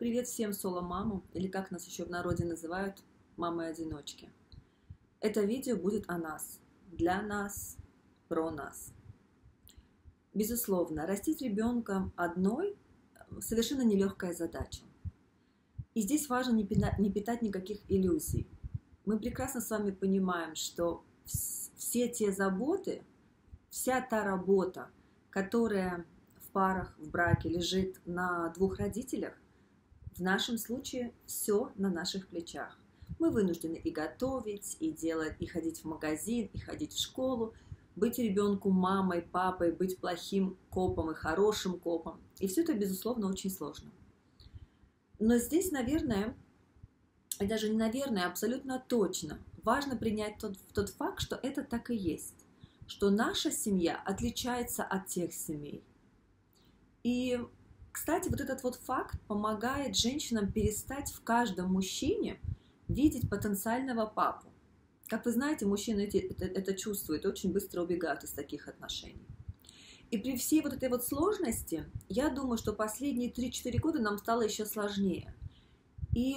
Привет всем соло-мамам, или как нас еще в народе называют, мамы-одиночки. Это видео будет о нас, для нас, про нас. Безусловно, растить ребенка одной совершенно нелегкая задача. И здесь важно не питать никаких иллюзий. Мы прекрасно с вами понимаем, что все те заботы, вся та работа, которая в парах, в браке лежит на двух родителях, в нашем случае все на наших плечах. Мы вынуждены и готовить, и делать, и ходить в магазин, и ходить в школу, быть ребенку мамой, папой, быть плохим копом и хорошим копом. И все это, безусловно, очень сложно. Но здесь, наверное, и даже не наверное, а абсолютно точно, важно принять тот, тот факт, что это так и есть, что наша семья отличается от тех семей. И кстати, вот этот вот факт помогает женщинам перестать в каждом мужчине видеть потенциального папу. Как вы знаете, мужчины это, это чувствуют, очень быстро убегают из таких отношений. И при всей вот этой вот сложности, я думаю, что последние 3-4 года нам стало еще сложнее. И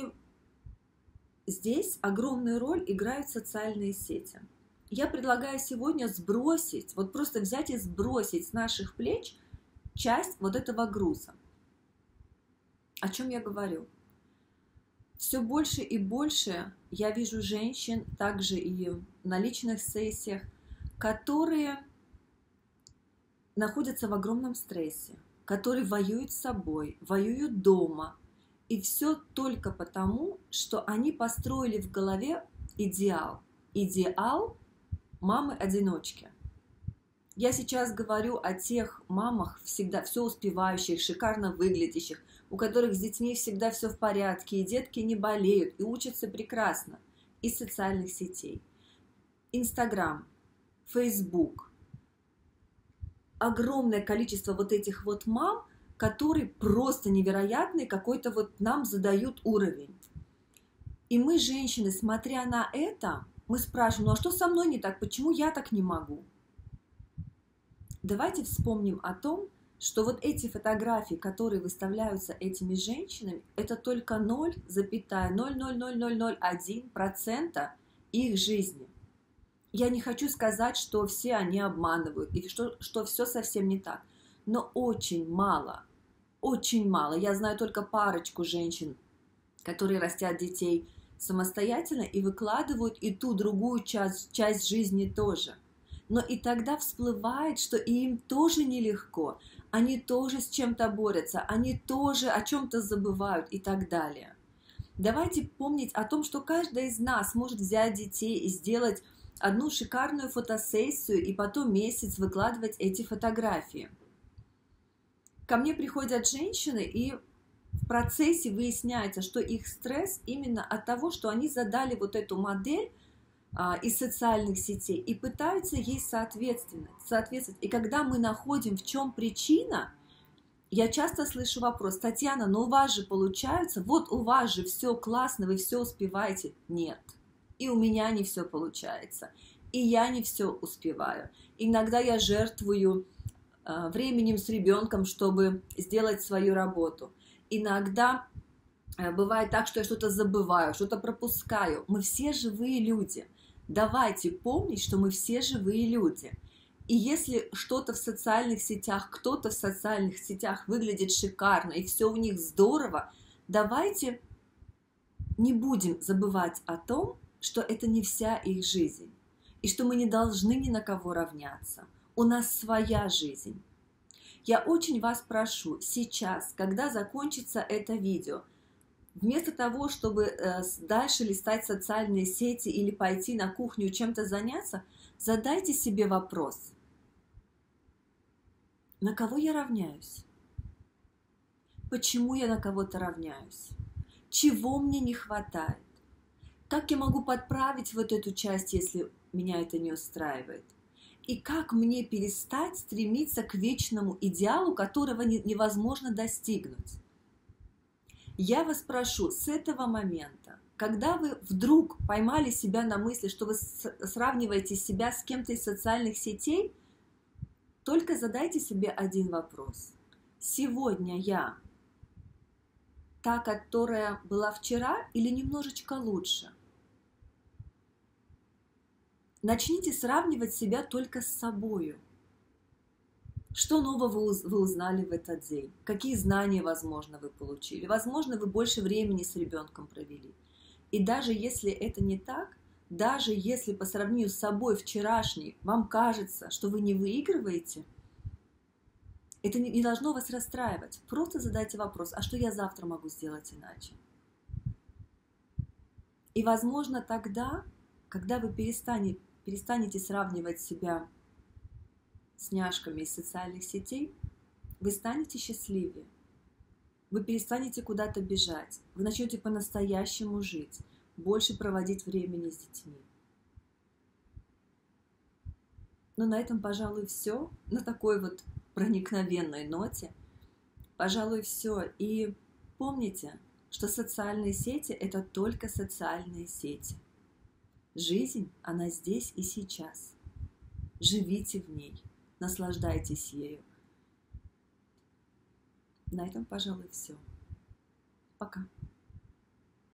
здесь огромную роль играют социальные сети. Я предлагаю сегодня сбросить, вот просто взять и сбросить с наших плеч часть вот этого груза. О чем я говорю? Все больше и больше я вижу женщин, также и на личных сессиях, которые находятся в огромном стрессе, которые воюют с собой, воюют дома. И все только потому, что они построили в голове идеал. Идеал мамы-одиночки. Я сейчас говорю о тех мамах, всегда все успевающих, шикарно выглядящих, у которых с детьми всегда все в порядке, и детки не болеют, и учатся прекрасно, из социальных сетей. Инстаграм, Фейсбук. Огромное количество вот этих вот мам, которые просто невероятный какой-то вот нам задают уровень. И мы, женщины, смотря на это, мы спрашиваем, ну а что со мной не так, почему я так не могу? Давайте вспомним о том, что вот эти фотографии, которые выставляются этими женщинами, это только 0,00001% их жизни. Я не хочу сказать, что все они обманывают и что, что все совсем не так, но очень мало, очень мало. Я знаю только парочку женщин, которые растят детей самостоятельно и выкладывают и ту другую часть, часть жизни тоже. Но и тогда всплывает, что им тоже нелегко они тоже с чем-то борются, они тоже о чем-то забывают и так далее. Давайте помнить о том, что каждый из нас может взять детей и сделать одну шикарную фотосессию и потом месяц выкладывать эти фотографии. Ко мне приходят женщины, и в процессе выясняется, что их стресс именно от того, что они задали вот эту модель из социальных сетей и пытаются ей соответствовать, соответствовать. И когда мы находим, в чем причина, я часто слышу вопрос, Татьяна, ну у вас же получается, вот у вас же все классно, вы все успеваете. Нет, и у меня не все получается, и я не все успеваю. Иногда я жертвую э, временем с ребенком, чтобы сделать свою работу. Иногда э, бывает так, что я что-то забываю, что-то пропускаю. Мы все живые люди. Давайте помнить, что мы все живые люди. И если что-то в социальных сетях, кто-то в социальных сетях выглядит шикарно, и все у них здорово, давайте не будем забывать о том, что это не вся их жизнь, и что мы не должны ни на кого равняться. У нас своя жизнь. Я очень вас прошу сейчас, когда закончится это видео, Вместо того, чтобы э, дальше листать социальные сети или пойти на кухню чем-то заняться, задайте себе вопрос. На кого я равняюсь? Почему я на кого-то равняюсь? Чего мне не хватает? Как я могу подправить вот эту часть, если меня это не устраивает? И как мне перестать стремиться к вечному идеалу, которого невозможно достигнуть? Я вас прошу с этого момента, когда вы вдруг поймали себя на мысли, что вы сравниваете себя с кем-то из социальных сетей, только задайте себе один вопрос. Сегодня я та, которая была вчера, или немножечко лучше? Начните сравнивать себя только с собою. Что нового вы узнали в этот день? Какие знания, возможно, вы получили? Возможно, вы больше времени с ребенком провели. И даже если это не так, даже если по сравнению с собой вчерашней вам кажется, что вы не выигрываете, это не должно вас расстраивать. Просто задайте вопрос, а что я завтра могу сделать иначе? И, возможно, тогда, когда вы перестанете, перестанете сравнивать себя с няшками из социальных сетей, вы станете счастливее. Вы перестанете куда-то бежать. Вы начнете по-настоящему жить, больше проводить времени с детьми. Но на этом, пожалуй, все. На такой вот проникновенной ноте. Пожалуй, все. И помните, что социальные сети – это только социальные сети. Жизнь, она здесь и сейчас. Живите в ней, наслаждайтесь ею. На этом, пожалуй, все. Пока.